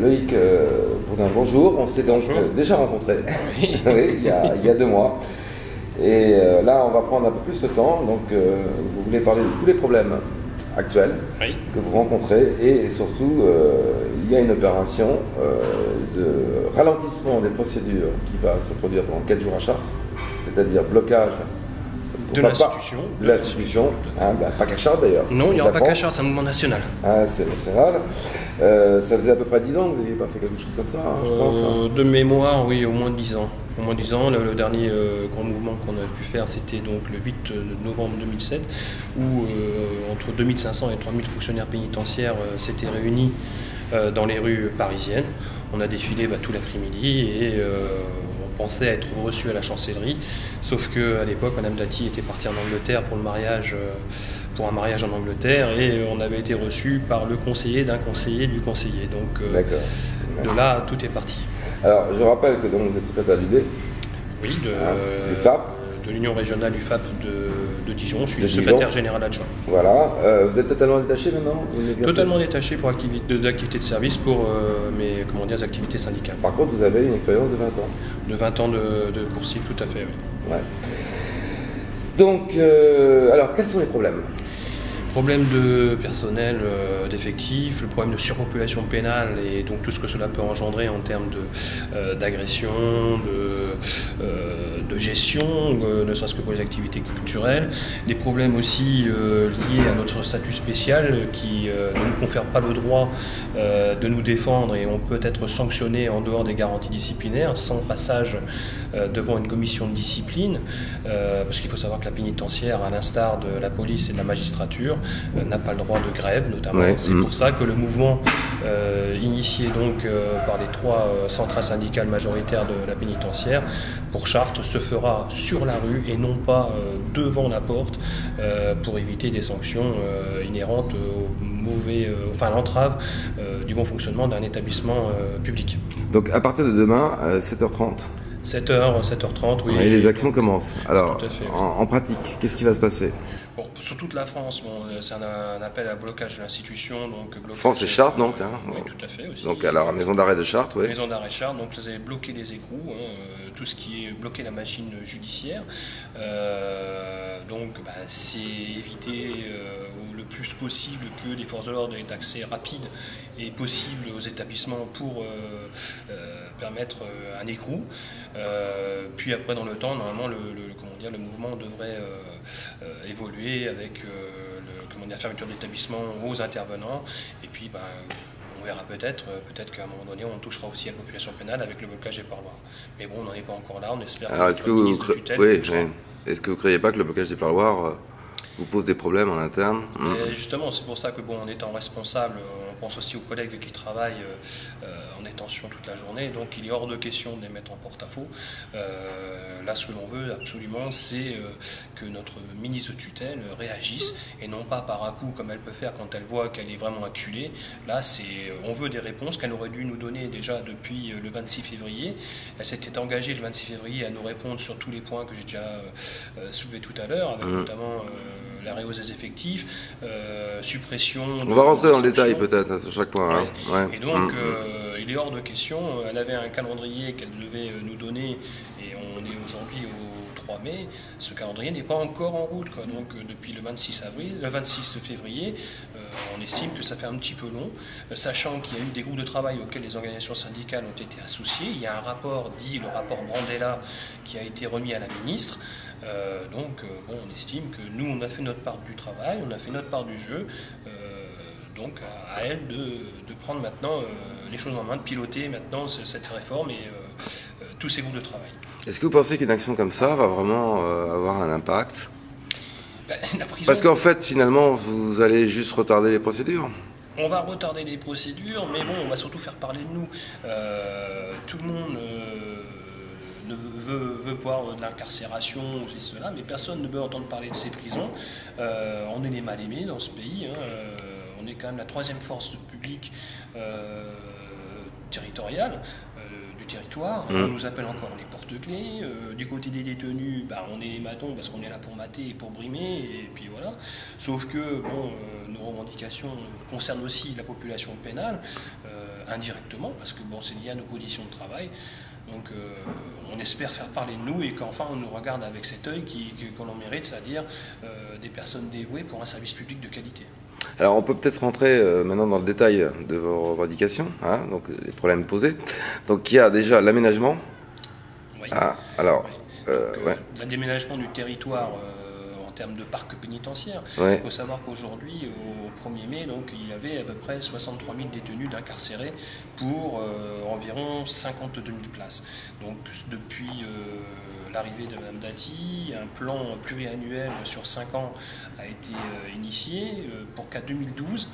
Loïc euh, Boudin, bonjour. On s'est donc Bonjour. euh, déjà rencontrés Oui. Oui, il, y a, il y a deux mois. Et euh, là, on va prendre un peu plus de temps. Donc, vous voulez parler de tous les problèmes actuels Oui. que vous rencontrez et, surtout, il y a une opération de ralentissement des procédures qui va se produire pendant 4 jours à Chartres, c'est-à-dire blocage De l'institution. de l'institution, hein, bah, pas Chartres d'ailleurs. Non, il n'y aura pas Chartres, c'est un mouvement national. Ah, c'est national. Euh, ça faisait à peu près 10 ans que vous n'aviez pas fait quelque chose comme ça, hein, je pense. hein. Euh, de mémoire, oui, au moins 10 ans. Au moins 10 ans, le, le dernier euh, grand mouvement qu'on a pu faire, c'était donc le 8 novembre 2007, où euh, entre 2500 et 3000 fonctionnaires pénitentiaires s'étaient réunis dans les rues parisiennes. On a défilé bah, tout l'après-midi et pensait être reçus à la chancellerie, sauf que à l'époque, Madame Dati était partie en Angleterre pour le mariage. euh, pour un mariage en Angleterre et on avait été reçus par le conseiller d'un conseiller du conseiller. Donc euh, de là, tout est parti. Alors, je rappelle que donc, vous êtes secrétaire d'UD, Oui, de, Ah. De l'Union régionale UFAP de, de Dijon. Je suis De Dijon. secrétaire général adjoint. voilà. Euh, vous êtes totalement détaché maintenant Totalement détaché pour activi- de- de service pour euh, mes comment dire, activités syndicales. Par contre, vous avez une expérience de 20 ans. De 20 ans de, de coursier, tout à fait, oui. Ouais. Donc, euh, alors, quels sont les problèmes? Problème de personnel, euh, d'effectifs, le problème de surpopulation pénale et donc tout ce que cela peut engendrer en termes euh, d'agression, de, euh, de gestion, ne serait-ce que pour les activités culturelles. Des problèmes aussi liés à notre statut spécial qui ne nous confère pas le droit de nous défendre et on peut être sanctionné en dehors des garanties disciplinaires sans passage devant une commission de discipline. Parce qu'il faut savoir que la pénitentiaire, à l'instar de la police et de la magistrature, n'a pas le droit de grève notamment. Ouais, C'est mm. pour ça que le mouvement euh, initié donc euh, par les trois euh, centrales syndicales majoritaires de la pénitentiaire pour Chartres se fera sur la rue et non pas euh, devant la porte euh, pour éviter des sanctions euh, inhérentes au mauvais, euh, enfin à l'entrave euh, du bon fonctionnement d'un établissement euh, public. Donc, à partir de demain, euh, 7h30, 7h, 7h30, oui. et les actions commencent. Alors, Tout à fait, oui. en, en pratique, qu'est-ce qui va se passer? Bon, sur toute la France, bon, euh, c'est un, un appel à blocage de l'institution. Donc blocage- France et Chartres, donc, hein. Oui, tout à fait aussi. Donc, alors, à la maison d'arrêt de Chartres, oui. Maison d'arrêt Chartres, donc vous avez bloqué les écrous, hein, euh, tout ce qui est bloqué la machine judiciaire. Euh, donc bah, c'est éviter euh, le plus possible que les forces de l'ordre aient accès rapide et possible aux établissements pour euh, permettre un écrou. Puis après dans le temps, normalement le, le- comment dire, le mouvement devrait euh, avec euh, le, comment dire, fermeture d'établissement aux intervenants. Et puis ben, on verra peut-être, euh, peut-être qu'à un moment donné, on touchera aussi à la population pénale avec le blocage des parloirs. Mais bon, on n'en est pas encore là, on espère Alors, est-ce que vous, cre- tutelle oui, touchera. oui. est-ce que vous croyez pas que le blocage des parloirs euh, vous pose des problèmes en interne? Et justement, c'est pour ça que, bon, en étant responsable, on pense aussi aux collègues qui travaillent euh, en détention toute la journée, donc il est hors de question de les mettre en porte-à-faux. Euh, là, ce que l'on veut absolument, c'est euh, que notre ministre de tutelle réagisse, et non pas par un coup comme elle peut faire quand elle voit qu'elle est vraiment acculée. Là, c'est, on veut des réponses qu'elle aurait dû nous donner déjà depuis le 26 février. Elle s'était engagée le 26 février à nous répondre sur tous les points que j'ai déjà soulevés tout à l'heure, avec Mhm. notamment euh, la réhausse des effectifs, euh, suppression. On va rentrer dans le détail peut-être sur chaque point. hein. Ouais. Et donc, Hmm. Euh, il est hors de question. Elle avait un calendrier qu'elle devait euh, nous donner, et on est aujourd'hui au 3 mai. Ce calendrier n'est pas encore en route. Donc, euh, depuis le 26 avril, le 26 février, euh, on estime que ça fait un petit peu long, euh, sachant qu'il y a eu des groupes de travail auxquels les organisations syndicales ont été associées. Il y a un rapport dit le rapport Brandella qui a été remis à la ministre. Euh, donc, euh, bon, on estime que nous, on a fait notre part du travail, on a fait notre part du jeu. Euh, donc, à, elle de, de prendre maintenant euh, les choses en main, de piloter maintenant ce- cette réforme et euh, euh, tous ces groupes de travail. Est-ce que vous pensez qu'une action comme ça va vraiment avoir un impact? Ben, prison, Parce qu'en fait, finalement, vous allez juste retarder les procédures. On va retarder les procédures, mais bon, on va surtout faire parler de nous. Euh, tout le monde euh, veut, veut voir de l'incarcération ou cela, mais personne ne veut entendre parler de ces prisons. Euh, on est les mal aimés dans ce pays. hein. On est quand même la troisième force de public euh, territoriale euh, du territoire. Mmh. On nous appelle encore les porte-clés. Euh, du côté des détenus, bah, on est les matons parce qu'on est là pour mater et pour brimer. Et puis voilà. Sauf que bon, euh, nos revendications concernent aussi la population pénale. Euh, indirectement, parce que bon, c'est lié à nos conditions de travail. Donc on espère faire parler de nous et qu'enfin on nous regarde avec cet œil qu'on en mérite, c'est-à-dire des personnes dévouées pour un service public de qualité. Alors on peut peut-être rentrer maintenant dans le détail de vos revendications, hein, donc les problèmes posés. Donc il y a déjà l'aménagement. Oui. Ah, alors, le déménagement du territoire termes de parc pénitentiaire. Il faut savoir qu'aujourd'hui, au 1er mai, donc, il y avait à peu près 63 000 détenus d'incarcérés pour euh, environ 52 000 places. Donc depuis euh, l'arrivée de Mme Dati, un plan pluriannuel sur 5 ans a été euh, initié pour qu'à 2012,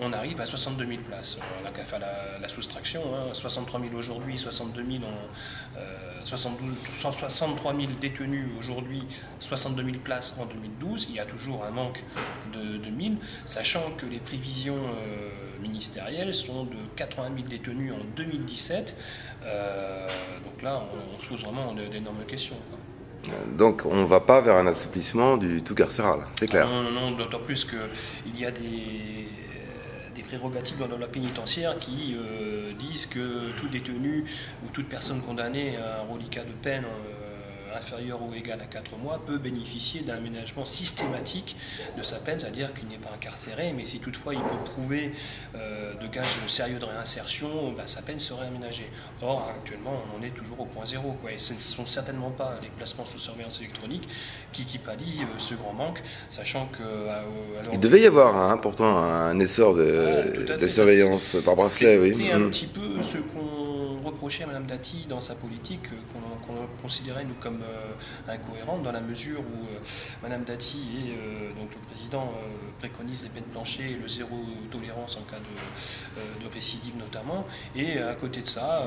on arrive à 62 000 places. On n'a qu'à faire la, soustraction, 63 000 aujourd'hui, 62 000 en 72, 163 000 détenus aujourd'hui, 62 000 places en 2012. Il y a toujours un manque de, de 1000, sachant que les prévisions euh, ministérielles sont de 80 000 détenus en 2017. Euh, donc là, on, se pose vraiment d'énormes questions. Donc on ne va pas vers un assouplissement du tout carcéral, c'est clair. non, non, non, d'autant plus qu'il y a des prérogatives dans la pénitentiaire qui euh, disent que tout détenu ou toute personne condamnée à un reliquat de peine euh, inférieur ou égal à 4 mois peut bénéficier d'un aménagement systématique de sa peine, c'est-à-dire qu'il n'est pas incarcéré, mais si toutefois il peut prouver euh, de gages sérieux de réinsertion, bah, sa peine serait aménagée. Or, actuellement, on en est toujours au point zéro, quoi, et ce ne sont certainement pas les placements sous surveillance électronique qui, qui pallient euh, ce grand manque, sachant que... Euh, il devait y avoir hein, pourtant un essor de, surveillance par bracelet, oui. C'était un mm. petit peu ce qu'on reprochait à Mme Dati dans sa politique, qu'on considérait nous comme euh, incohérente dans la mesure où euh, Madame Dati et euh, donc le président préconise les peines planchées et le zéro tolérance en cas de, récidive notamment. Et à côté de ça,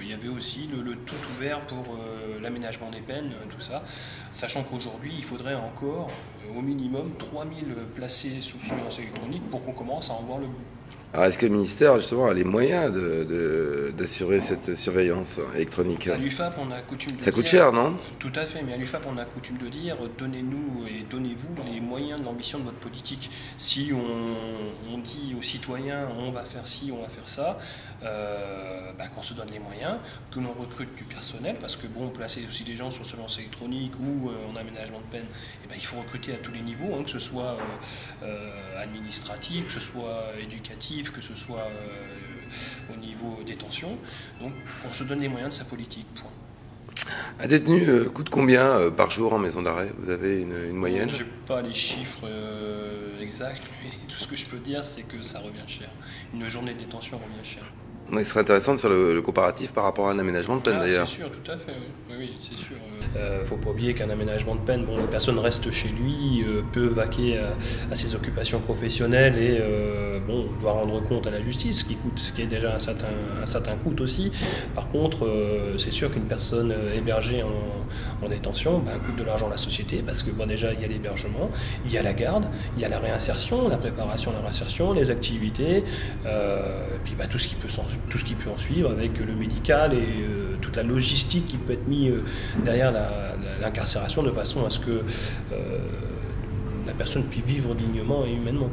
il y avait aussi le, tout ouvert pour l'aménagement des peines, tout ça, sachant qu'aujourd'hui, il faudrait encore au minimum 3000 placés sous surveillance électronique pour qu'on commence à en voir le bout. Alors, est-ce que le ministère, justement, a les moyens d'assurer cette surveillance électronique À l'UFAP, on a coutume de Ça coûte cher, non? Tout à fait, mais à l'UFAP, on a coutume de dire donnez-nous et donnez-vous les moyens de l'ambition de votre politique. Si on, dit aux citoyens on va faire ci, on va faire ça, euh, bah, qu'on se donne les moyens, que l'on recrute du personnel, parce que bon, placer aussi des gens sur surveillance électronique ou euh, en aménagement de peine, eh ben, il faut recruter à tous les niveaux, hein, que ce soit euh, administratif, que ce soit éducatif que ce soit euh, au niveau détention. Donc on se donne les moyens de sa politique. Point. Un détenu euh, coûte combien euh, par jour en maison d'arrêt? Vous avez une, moyenne? Je n'ai pas les chiffres exacts, mais tout ce que je peux dire, c'est que ça revient cher. Une journée de détention revient cher. Il serait intéressant de faire le, comparatif par rapport à un aménagement de peine ah, d'ailleurs. C'est sûr, tout à fait, oui, oui, c'est sûr. Il euh, ne faut pas oublier qu'un aménagement de peine, bon, la personne reste chez lui, euh, peut vaquer à, ses occupations professionnelles et euh, bon, doit rendre compte à la justice, ce qui, coûte, ce qui est déjà un certain, un certain coût aussi. Par contre, c'est sûr qu'une personne hébergée en, détention ben, coûte de l'argent à la société parce que bon, déjà, il y a l'hébergement, il y a la garde, il y a la réinsertion, la préparation de la réinsertion, les activités, et puis ben, tout ce qui peut s'en tout ce qui peut en suivre avec le médical et euh, toute la logistique qui peut être mise euh, derrière l'incarcération de façon à ce que euh, la personne puisse vivre dignement et humainement.